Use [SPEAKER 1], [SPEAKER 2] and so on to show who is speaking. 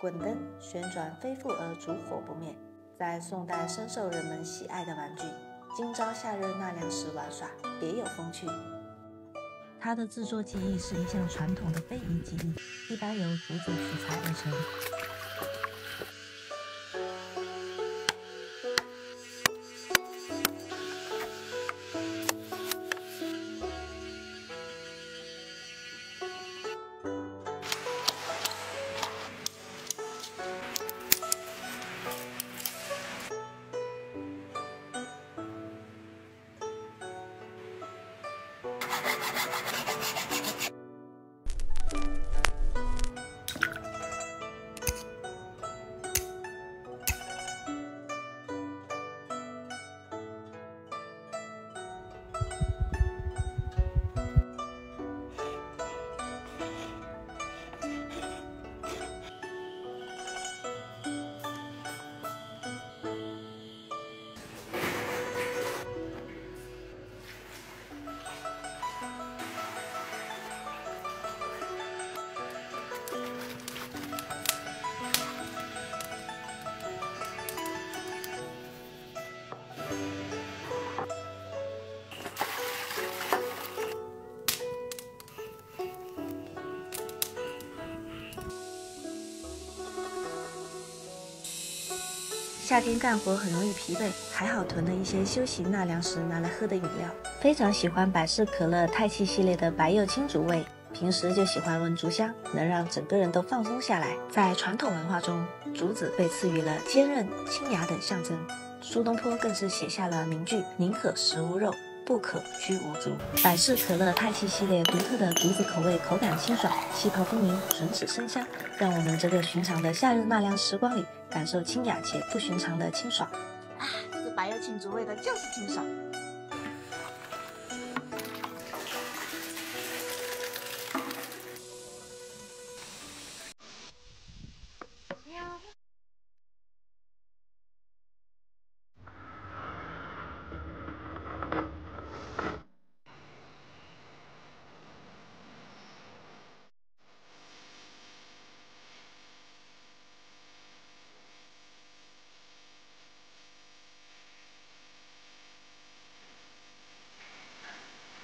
[SPEAKER 1] 滚灯旋转飞复而烛火不灭，在宋代深受人们喜爱的玩具。今朝夏日纳凉时玩耍，别有风趣。
[SPEAKER 2] 它的制作技艺是一项传统的非遗技艺，一般由竹子取材而成。なに?夏天干活很容易疲惫，还好囤了一些休息纳凉时拿来喝的饮料。非常喜欢百事可乐泰气系列的白柚青竹味，平时就喜欢闻竹香，能让整个人都放松下来。在传统文化中，竹子被赐予了坚韧、清雅等象征。苏东坡更是写下了名句：“宁可食无肉。”不可居无竹。百事可乐泰气系列独特的竹子口味，口感清爽，气泡丰盈，唇齿生香，让我们这个寻常的夏日纳凉时光里，感受清雅且不寻常的清爽。
[SPEAKER 1] 啊，这白柚青竹味的就是清爽。